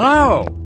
Hello?